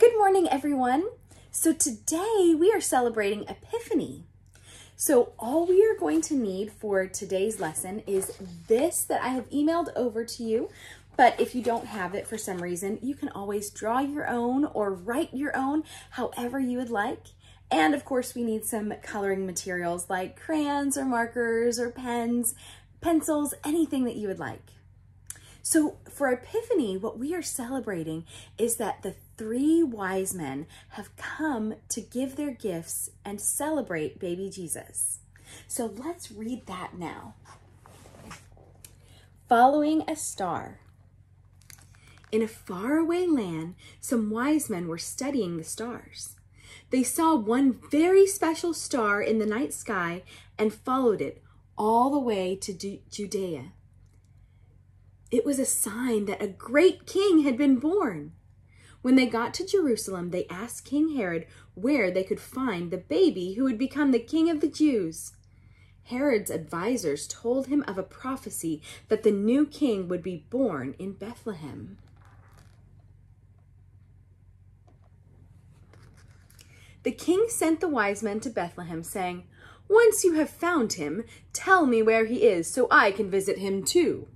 Good morning, everyone. So today we are celebrating Epiphany. So all we are going to need for today's lesson is this that I have emailed over to you. But if you don't have it for some reason, you can always draw your own or write your own however you would like. And of course, we need some coloring materials like crayons or markers or pens, pencils, anything that you would like. So for Epiphany, what we are celebrating is that the three wise men have come to give their gifts and celebrate baby Jesus. So let's read that now. Following a star. In a faraway land, some wise men were studying the stars. They saw one very special star in the night sky and followed it all the way to Judea. It was a sign that a great king had been born. When they got to Jerusalem, they asked King Herod where they could find the baby who would become the king of the Jews. Herod's advisers told him of a prophecy that the new king would be born in Bethlehem. The king sent the wise men to Bethlehem, saying, Once you have found him, tell me where he is so I can visit him too.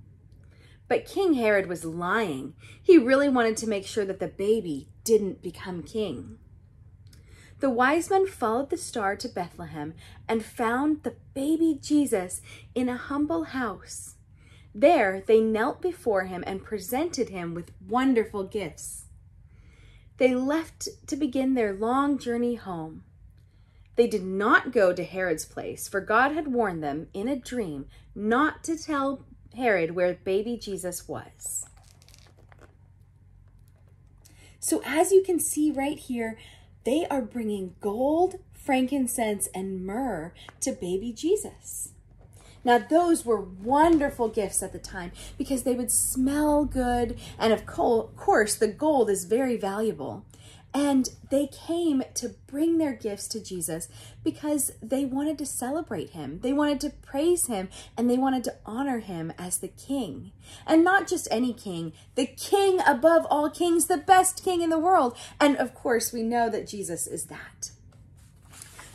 But King Herod was lying. He really wanted to make sure that the baby didn't become king. The wise men followed the star to Bethlehem and found the baby Jesus in a humble house. There they knelt before him and presented him with wonderful gifts. They left to begin their long journey home. They did not go to Herod's place, for God had warned them in a dream not to tell Herod where baby Jesus was. So as you can see right here, they are bringing gold, frankincense, and myrrh to baby Jesus. Now, those were wonderful gifts at the time because they would smell good. And of course, the gold is very valuable. And they came to bring their gifts to Jesus because they wanted to celebrate him. They wanted to praise him and they wanted to honor him as the king. And not just any king, the king above all kings, the best king in the world. And of course, we know that Jesus is that.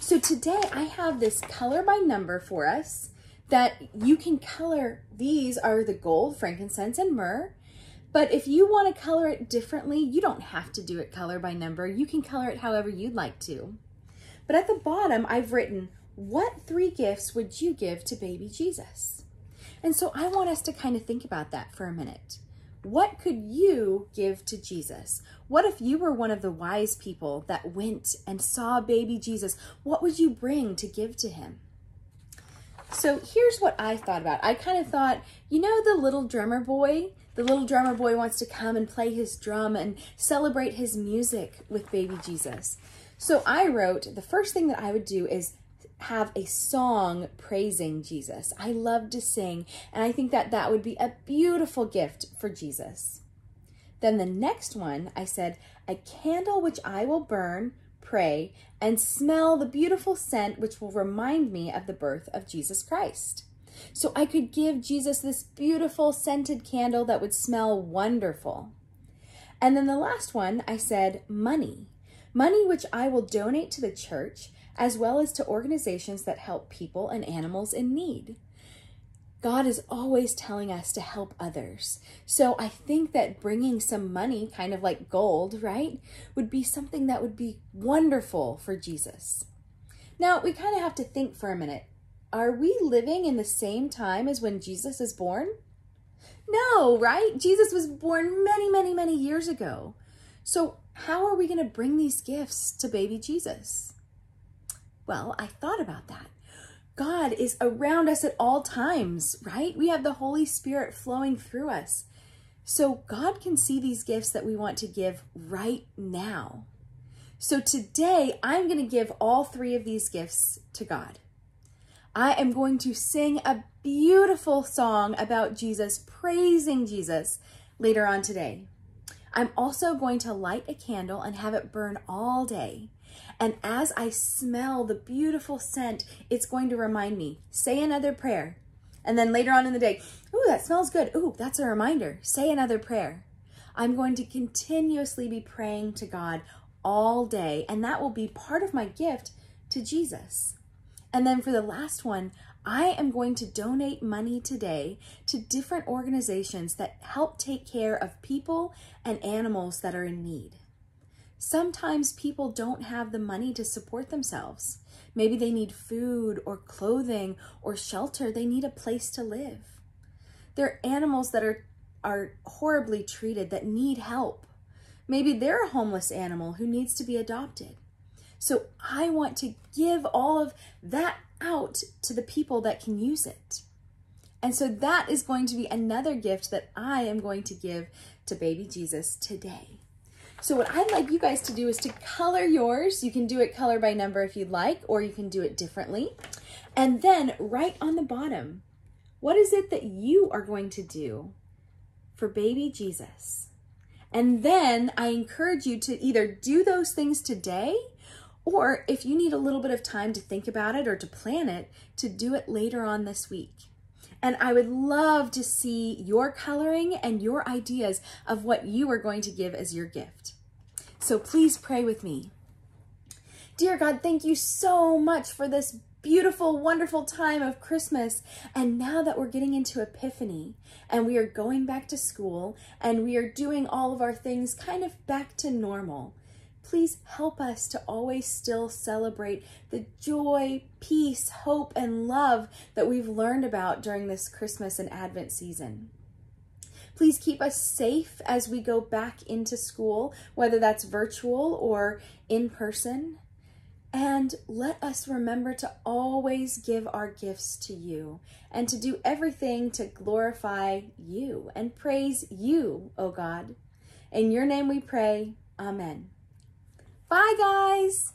So today I have this color by number for us that you can color. These are the gold, frankincense, and myrrh. But if you want to color it differently, you don't have to do it color by number. You can color it however you'd like to. But at the bottom, I've written, what three gifts would you give to baby Jesus? And so I want us to kind of think about that for a minute. What could you give to Jesus? What if you were one of the wise people that went and saw baby Jesus? What would you bring to give to him? So here's what I thought about. I kind of thought, you know, the little drummer boy the little drummer boy wants to come and play his drum and celebrate his music with baby Jesus. So I wrote, the first thing that I would do is have a song praising Jesus. I love to sing, and I think that that would be a beautiful gift for Jesus. Then the next one, I said, a candle which I will burn, pray, and smell the beautiful scent which will remind me of the birth of Jesus Christ. So I could give Jesus this beautiful scented candle that would smell wonderful. And then the last one, I said money. Money which I will donate to the church as well as to organizations that help people and animals in need. God is always telling us to help others. So I think that bringing some money, kind of like gold, right, would be something that would be wonderful for Jesus. Now, we kind of have to think for a minute are we living in the same time as when Jesus is born? No, right? Jesus was born many, many, many years ago. So how are we going to bring these gifts to baby Jesus? Well, I thought about that. God is around us at all times, right? We have the Holy Spirit flowing through us. So God can see these gifts that we want to give right now. So today, I'm going to give all three of these gifts to God. I am going to sing a beautiful song about Jesus, praising Jesus later on today. I'm also going to light a candle and have it burn all day. And as I smell the beautiful scent, it's going to remind me, say another prayer. And then later on in the day, ooh, that smells good. Ooh, that's a reminder. Say another prayer. I'm going to continuously be praying to God all day, and that will be part of my gift to Jesus. And then for the last one, I am going to donate money today to different organizations that help take care of people and animals that are in need. Sometimes people don't have the money to support themselves. Maybe they need food or clothing or shelter. They need a place to live. There are animals that are, are horribly treated that need help. Maybe they're a homeless animal who needs to be adopted. So I want to give all of that out to the people that can use it. And so that is going to be another gift that I am going to give to baby Jesus today. So what I'd like you guys to do is to color yours. You can do it color by number if you'd like, or you can do it differently. And then right on the bottom, what is it that you are going to do for baby Jesus? And then I encourage you to either do those things today, or if you need a little bit of time to think about it or to plan it, to do it later on this week. And I would love to see your coloring and your ideas of what you are going to give as your gift. So please pray with me. Dear God, thank you so much for this beautiful, wonderful time of Christmas. And now that we're getting into Epiphany and we are going back to school and we are doing all of our things kind of back to normal, Please help us to always still celebrate the joy, peace, hope, and love that we've learned about during this Christmas and Advent season. Please keep us safe as we go back into school, whether that's virtual or in person. And let us remember to always give our gifts to you and to do everything to glorify you and praise you, O God. In your name we pray. Amen. Bye, guys.